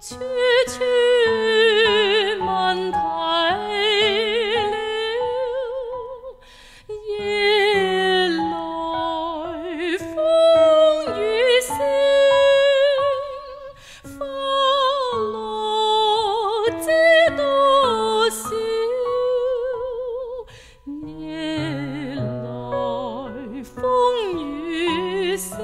处处问题了夜来风雨声花落知多少夜来风雨声